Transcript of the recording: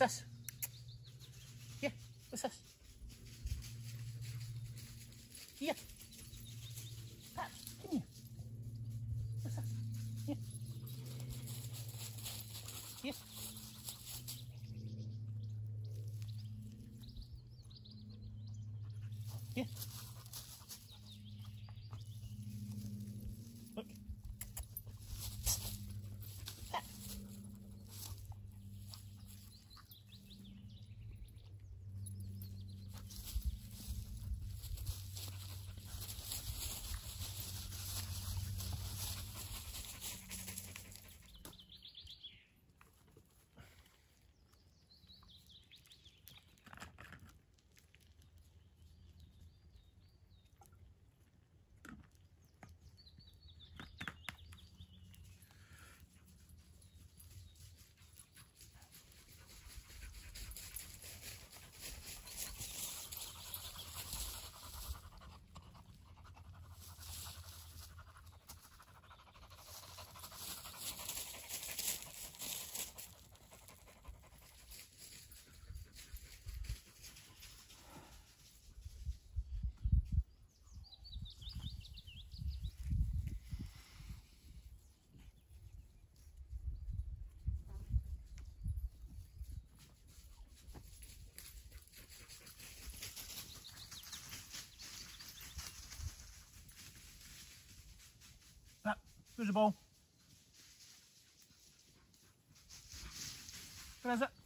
this? Here, what's this? Here. Pat, come here. Here. Pat, where's the ball? Where is it?